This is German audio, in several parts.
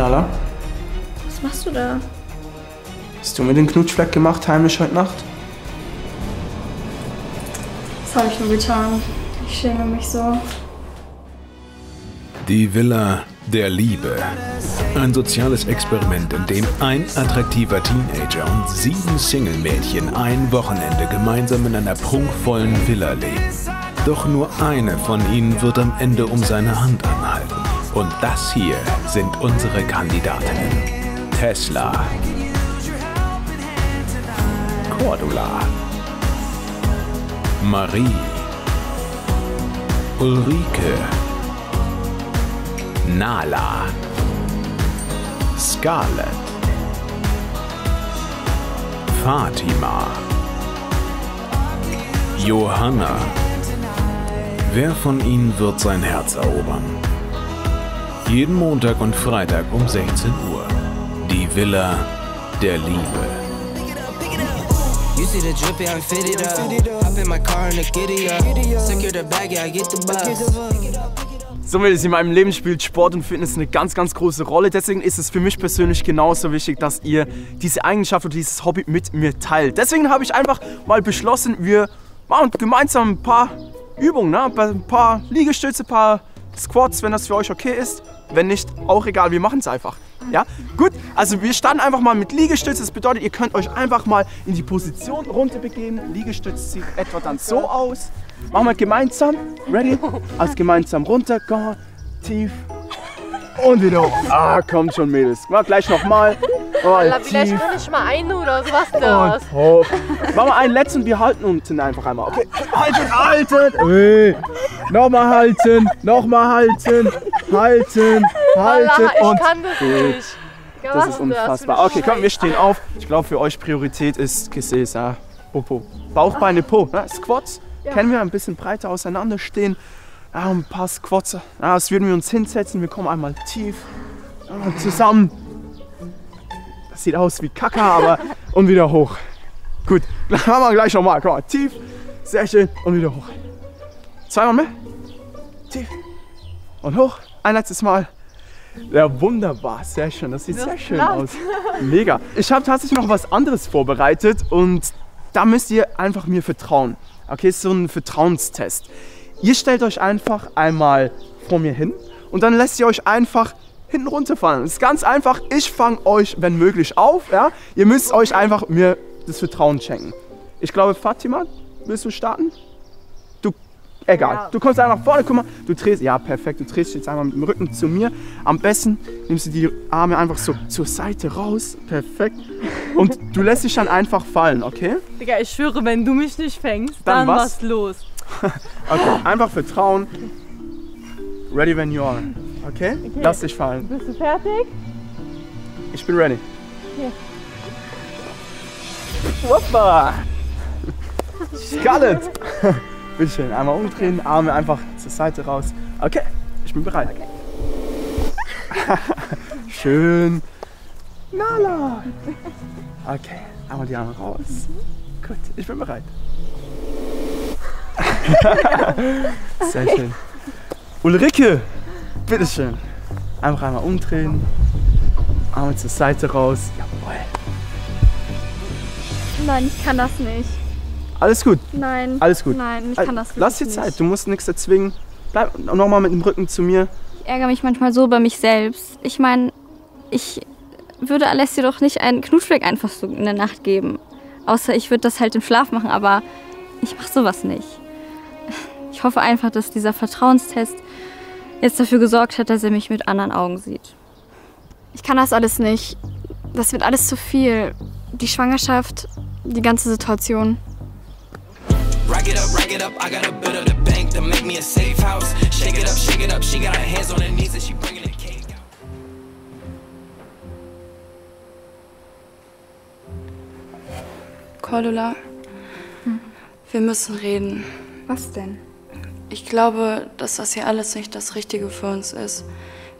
Nala, Was machst du da? hast du mir den Knutschfleck gemacht heimlich heute Nacht? Das habe ich nur getan. Ich schäme mich so. Die Villa der Liebe. Ein soziales Experiment, in dem ein attraktiver Teenager und sieben Single-Mädchen ein Wochenende gemeinsam in einer prunkvollen Villa leben. Doch nur eine von ihnen wird am Ende um seine Hand anhalten. Und das hier sind unsere Kandidatinnen. Tesla. Cordula. Marie. Ulrike. Nala. Scarlett. Fatima. Johanna. Wer von ihnen wird sein Herz erobern? Jeden Montag und Freitag um 16 Uhr. Die Villa der Liebe. You see the drippy, I'm fitted up. Hop in my car and the giddy up. Secure the bag, yeah, I get the bus. So Mädels, in meinem Leben spielt Sport und Fitness eine ganz, ganz große Rolle. Deswegen ist es für mich persönlich genauso wichtig, dass ihr diese Eigenschaft oder dieses Hobby mit mir teilt. Deswegen habe ich einfach mal beschlossen, wir machen gemeinsam ein paar Übungen, ne? ein paar Liegestütze, ein paar Squats, wenn das für euch okay ist. Wenn nicht, auch egal, wir machen es einfach. Ja, gut. Also wir starten einfach mal mit Liegestütze. Das bedeutet, ihr könnt euch einfach mal in die Position runterbegeben. Liegestütze sieht etwa dann so aus. Machen wir gemeinsam. Ready? Also gemeinsam runter. Go. Tief. Und wieder hoch. Ah, kommt schon, Mädels. Mal gleich nochmal. Mal Vielleicht kann ich mal ein oder sowas das. Und hoch. Machen wir einen letzten. Wir halten unten einfach einmal. Okay. Halten, halten. Nochmal halten. Nochmal halten. Halten. Halten. Ich Und kann das gut. nicht. Ja, Das ist unfassbar. Okay, komm, wir stehen auf. Ich glaube, für euch Priorität ist Gesäß, ja. Popo. Bauch, Beine, Po. Ne? Squats kennen wir ein bisschen breiter auseinander stehen. Ja, ein paar Squats. Ja, das würden wir uns hinsetzen. Wir kommen einmal tief ja, zusammen. Das sieht aus wie Kaka, aber und wieder hoch. Gut, machen wir gleich nochmal. Komm mal, tief, sehr schön und wieder hoch. Zweimal mehr. Tief und hoch. Ein letztes Mal. Ja, wunderbar, sehr schön. Das sieht sehr schön klappt. aus. Mega. Ich habe tatsächlich noch was anderes vorbereitet und da müsst ihr einfach mir vertrauen. Okay, ist so ein Vertrauenstest. Ihr stellt euch einfach einmal vor mir hin und dann lässt ihr euch einfach hinten runterfallen. Es ist ganz einfach. Ich fange euch, wenn möglich, auf. Ja? Ihr müsst euch einfach mir das Vertrauen schenken. Ich glaube, Fatima, willst du starten? Egal. Du kommst einfach vorne, guck mal. Du drehst, ja perfekt, du drehst jetzt einmal mit dem Rücken zu mir. Am besten nimmst du die Arme einfach so zur Seite raus. Perfekt. Und du lässt dich dann einfach fallen, okay? Digga, ich schwöre, wenn du mich nicht fängst, Dann dann, was? was los. Okay, einfach vertrauen. Ready when you are. Okay? Lass dich fallen. Bist du fertig? Ich bin ready. Hier. Hoppa! Scarlett! Bitte schön, einmal umdrehen, Arme einfach zur Seite raus. Okay, ich bin bereit. schön. Nala! Okay, einmal die Arme raus. Gut, ich bin bereit. Sehr schön. Ulrike, bitteschön. Einfach einmal umdrehen. Arme zur Seite raus. Jawohl. Nein, ich kann das nicht. Alles gut, Nein. alles gut. Nein, ich Äh, kann das Lass dir Zeit, nicht. du musst nichts erzwingen. Bleib nochmal mit dem Rücken zu mir. Ich ärgere mich manchmal so über mich selbst. Ich meine, ich würde Alessio doch nicht einen Knutschfleck einfach so in der Nacht geben. Außer ich würde das halt im Schlaf machen, aber ich mache sowas nicht. Ich hoffe einfach, dass dieser Vertrauenstest jetzt dafür gesorgt hat, dass er mich mit anderen Augen sieht. Ich kann das alles nicht. Das wird alles zu viel. Die Schwangerschaft, die ganze Situation. Rack it up, rack it up. I got a bit of the bank to make me a safe house. Shake it up, shake it up. She got her hands on her knees and she bringing the cake out. Cordula, wir müssen reden. Was denn? Ich glaube, dass das hier alles nicht das Richtige für uns ist.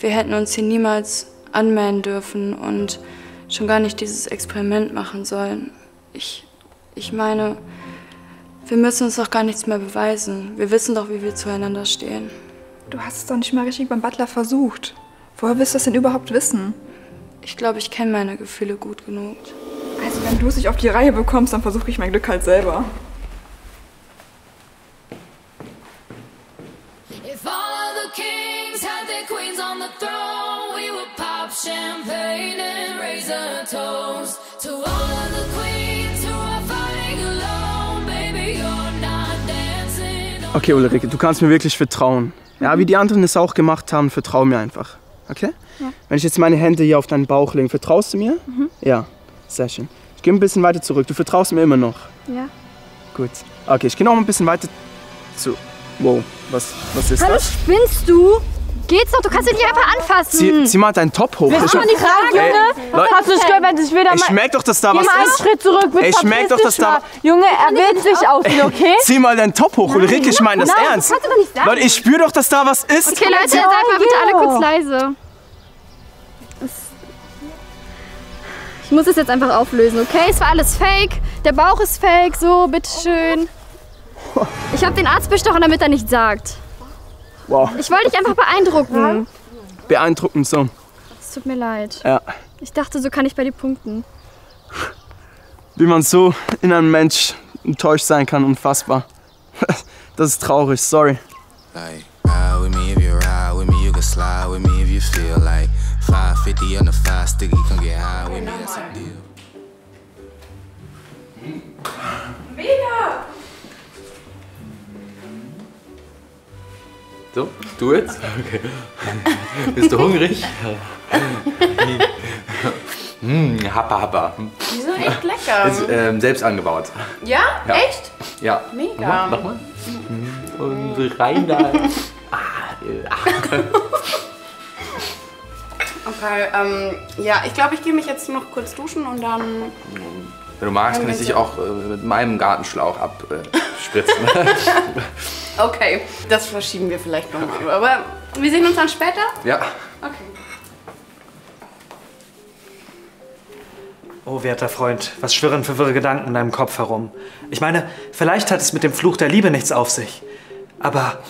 Wir hätten uns hier niemals anmelden dürfen und schon gar nicht dieses Experiment machen sollen. Ich, ich meine, wir müssen uns doch gar nichts mehr beweisen. Wir wissen doch, wie wir zueinander stehen. Du hast es doch nicht mal richtig beim Butler versucht. Woher willst du das denn überhaupt wissen? Ich glaube, ich kenne meine Gefühle gut genug. Also wenn du es nicht auf die Reihe bekommst, dann versuche ich mein Glück halt selber. If all of the kings had their queens on the throne, we would pop champagne and raise a toast to all Okay, Ulrike, du kannst mir wirklich vertrauen. Ja, wie die anderen es auch gemacht haben, vertrau mir einfach. Okay? Ja. Wenn ich jetzt meine Hände hier auf deinen Bauch lege, vertraust du mir? Mhm. Ja, sehr schön. Ich gehe ein bisschen weiter zurück. Du vertraust mir immer noch. Ja. Gut. Okay, ich gehe noch ein bisschen weiter zu. Wow, was, was ist Hallo, das? spinnst du? Geht's doch, du kannst ihn nicht einfach anfassen. Zieh, zieh mal deinen Top hoch. Willst Ich- du mal die Frage, Junge? Leute- Hast du nicht gehört, wenn sich wieder Ich mal... merk doch, dass da Geh was mal einen ist. Schritt zurück, bitte Ich merk doch, dass da- mal. Junge, er will sich ausziehen, okay? Zieh mal deinen Top hoch, Ulrike, ich meine das Nein, das ernst. kannst du doch nicht sagen. Leute, ich spüre doch, dass da was ist. Okay, Leute, seid mal bitte alle kurz leise. Es- Ich muss es jetzt einfach auflösen, okay? Es war alles fake. Der Bauch ist fake, so, bitteschön. Ich habe den Arzt bestochen, damit er nichts sagt. Wow, Ich wollte dich einfach beeindrucken. beeindruckend so. Es tut mir leid. Ja. Ich dachte, so kann ich bei dir punkten. Wie man so in einem Mensch enttäuscht sein kann, unfassbar. Das ist traurig, sorry. Like, ride with me if you ride with me, you can slide with me if you feel like 550 on the five sticky, come get high with me, that's a deal. So, du jetzt? Okay. Bist du hungrig? Mmh, happa, happa. Die sind echt lecker. Ist, ähm, selbst angebaut. ja? Ja. Echt? Ja. Mega. Mach mal. Und rein da. Ah, äh, Okay, ähm, ja, ich glaube, ich gehe mich jetzt noch kurz duschen und dann. Wenn du magst, kann ich dich auch äh, mit meinem Gartenschlauch abspritzen. Okay, das verschieben wir vielleicht nochmal. Aber wir sehen uns dann später? ja. Okay. Oh, werter Freund, was schwirren für wirre Gedanken in deinem Kopf herum? Ich meine, vielleicht hat es mit dem Fluch der Liebe nichts auf sich. Aber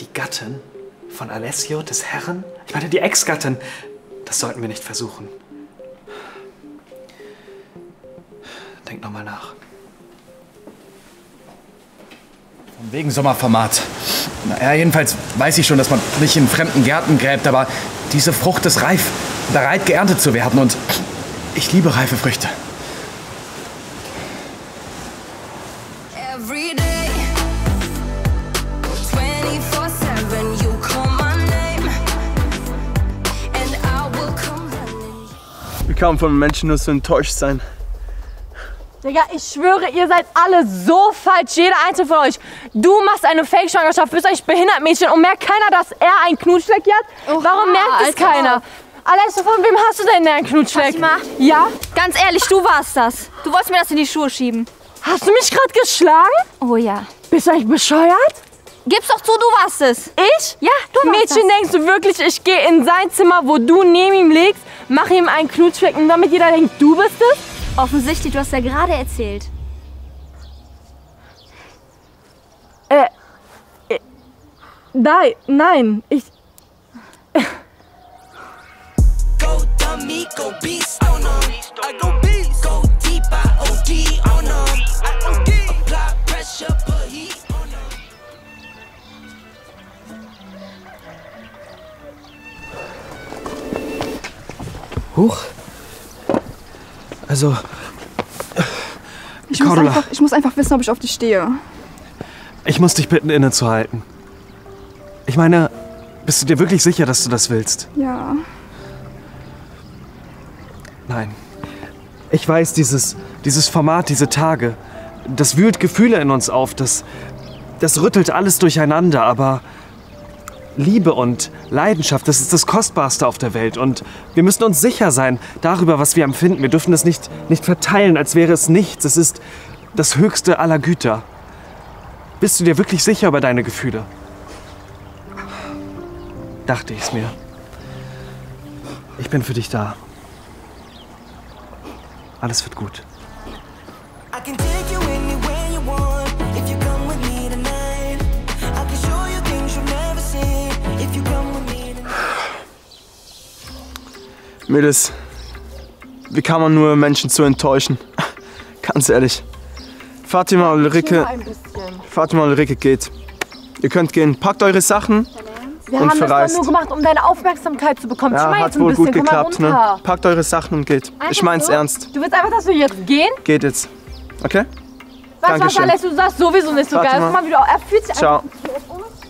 die Gattin von Alessio, des Herren? Ich meine, die Ex-Gattin, das sollten wir nicht versuchen. Denk nochmal nach. Von wegen Sommerformat. Naja, jedenfalls weiß ich schon, dass man nicht in fremden Gärten gräbt, aber diese Frucht ist reif, bereit geerntet zu werden und ich liebe reife Früchte. Every day, 24-7, you call my name, and I will come running. Wie kann man von Menschen nur so enttäuscht sein? Digga, ich schwöre, ihr seid alle so falsch, jeder einzelne von euch. Du machst eine Fake-Schwangerschaft, bist eigentlich behindert, Mädchen, und merkt keiner, dass er einen Knutschfleck hat? Warum merkt es keiner? Alessio, von wem hast du denn einen Knutschfleck? Fatima. Ja? Ganz ehrlich, du warst das. Du wolltest mir das in die Schuhe schieben. Hast du mich gerade geschlagen? Oh ja. Bist du eigentlich bescheuert? Gib's doch zu, du warst es. Ich? Ja, du warst Mädchen, das. denkst du wirklich, ich gehe in sein Zimmer, wo du neben ihm liegst, mache ihm einen Knutschfleck und damit jeder denkt, du bist es? Offensichtlich, du hast ja gerade erzählt. Äh, äh, nein, nein, ich... Go dummy, go beast on 'em. I go beast. Go deep, I OD on 'em. I OD. Apply pressure, put heat on 'em. Huch. Also, Ich muss, einfach, ich muss einfach wissen, ob ich auf dich stehe. ich muss dich bitten, innezuhalten. Ich meine, bist du dir wirklich sicher, dass du das willst? Ja. Nein. Ich weiß, dieses, dieses Format, diese Tage, das wühlt Gefühle in uns auf, das, das rüttelt alles durcheinander, aber Liebe und Leidenschaft, das ist das Kostbarste auf der Welt und wir müssen uns sicher sein darüber, was wir empfinden. Wir dürfen es nicht, nicht verteilen, als wäre es nichts. Es ist das höchste aller Güter. Bist du dir wirklich sicher über deine Gefühle? Dachte ich es mir. Ich bin für dich da. Alles wird gut. Mädels, wie kann man nur Menschen so enttäuschen? Ganz ehrlich. Fatima und Ulrike. Fatima und Ulrike geht. Ihr könnt gehen. Packt eure Sachen Wir und haben das verreist. nur gemacht, um deine Aufmerksamkeit zu bekommen. Ja, hat wohl bisschen, gut geklappt, ne? Packt eure Sachen und geht. Einfach ich mein's so? ernst. Du willst einfach, dass wir jetzt gehen? Geht jetzt. Okay? Weißt du was. Alessio, du sagst sowieso nicht so Warte geil. mal. Guck mal, wie du, er fühlt sich Ciao. einfach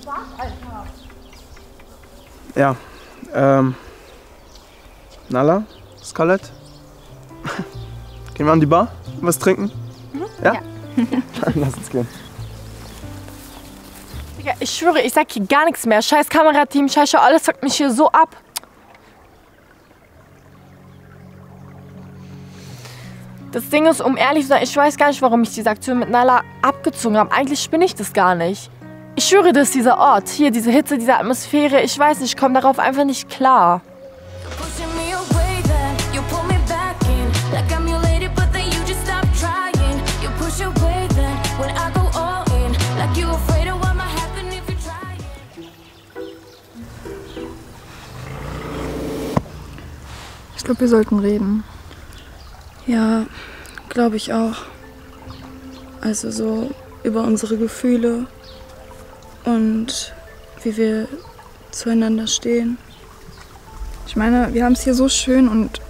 Spaß, Alter. Ja. Ähm. Nala? Scarlett? Gehen wir an die Bar? Was trinken? Ja? Lass uns gehen. Digga, ich schwöre, ich sag hier gar nichts mehr. Scheiß Kamerateam, scheiß Show, alles fuckt mich hier so ab. Das Ding ist, um ehrlich zu sein, ich weiß gar nicht, warum ich diese Aktion mit Nala abgezogen habe. Eigentlich spinne ich das gar nicht. Ich schwöre, das ist dieser Ort. Hier, diese Hitze, diese Atmosphäre. Ich weiß nicht, ich komme darauf einfach nicht klar. Glaube, wir sollten reden. Ja, glaube ich auch. Also so über unsere Gefühle und wie wir zueinander stehen. Ich meine, wir haben es hier so schön und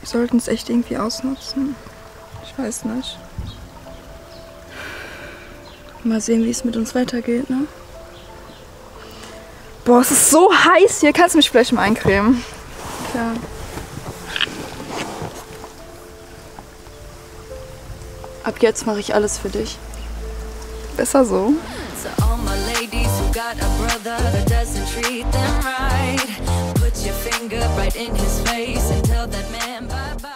wir sollten es echt irgendwie ausnutzen. Ich weiß nicht. Mal sehen, wie es mit uns weitergeht, ne? Boah, es ist so heiß hier. Kannst du mich vielleicht mal eincremen? Klar. Ab jetzt mache ich alles für dich. Besser so. To all my ladies who got a brother that doesn't treat them right. Put your finger right in his face and tell that man bye bye.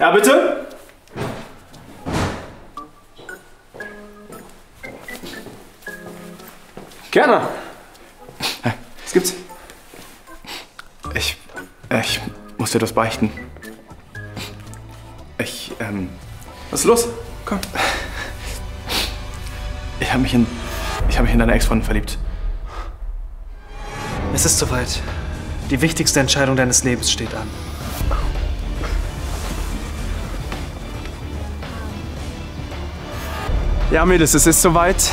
Ja, bitte? Gerne. Was gibt's? Ich. Ich muss dir das beichten. Ich, ähm. Was ist los? Komm. Ich habe mich in. Ich habe mich in deine Ex-Freundin verliebt. Es ist soweit. Die wichtigste Entscheidung deines Lebens steht an. Ja, Mädels, es ist soweit.